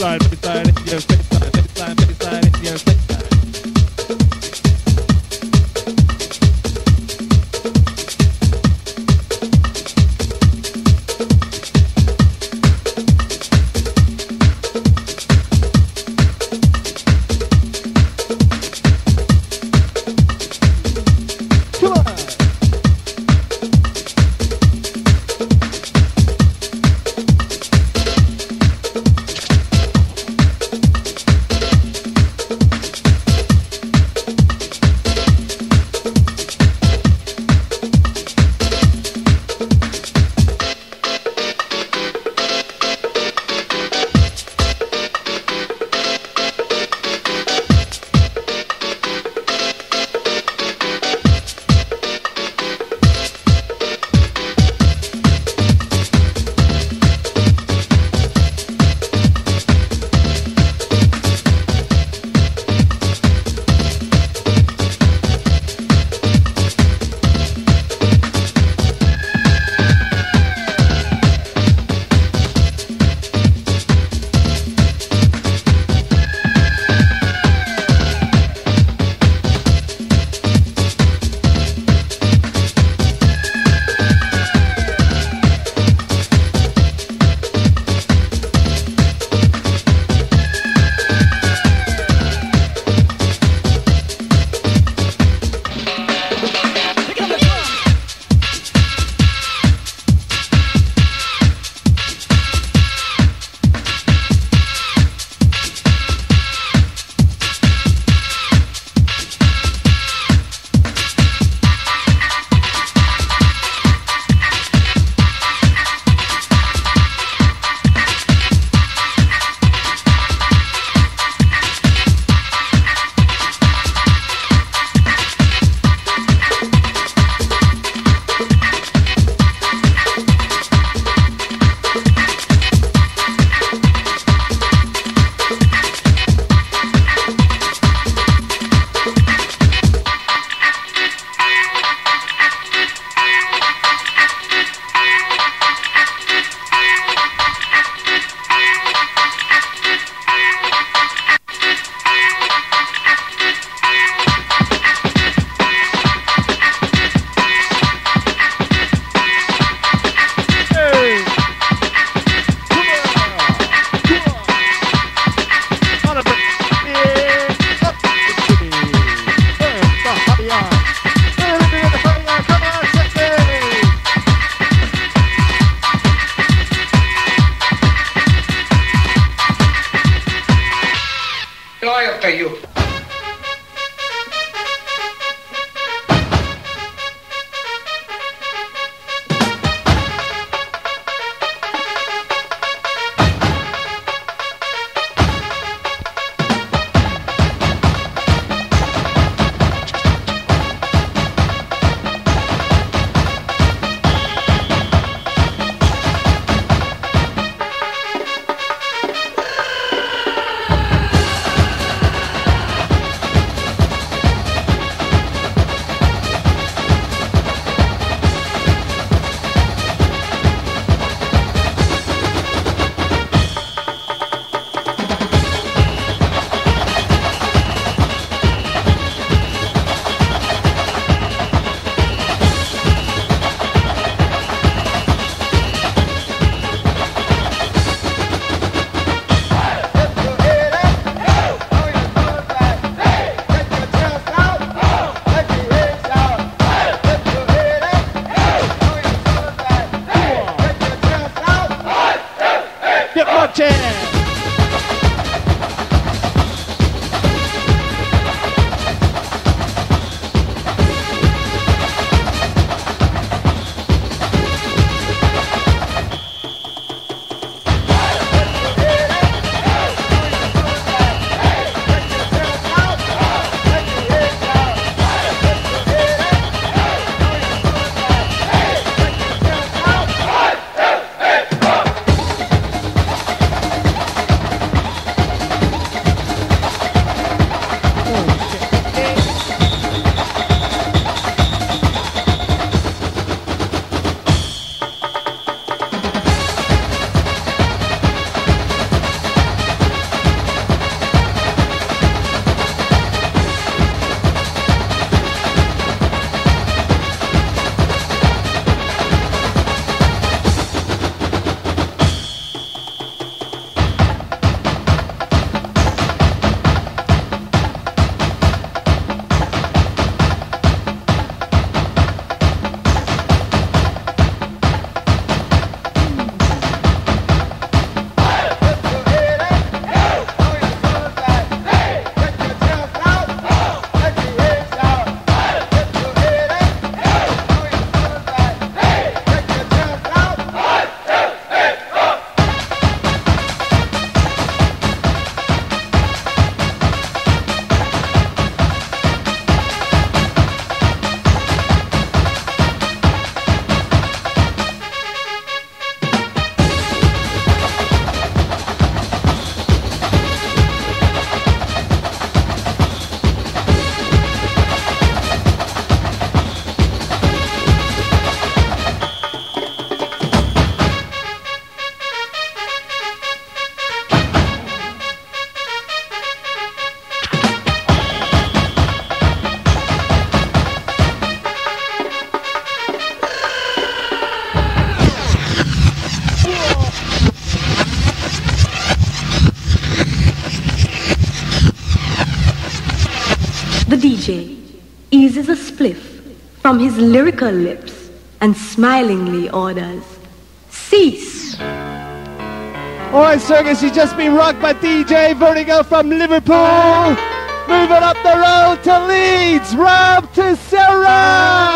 baseline, baseline, baby baseline, baby baseline, Indian baseline. Lyrical lips and smilingly orders, Cease! Alright, Circus, you've just been rocked by DJ Vertigo from Liverpool. Moving up the road to Leeds, Rob Tissera!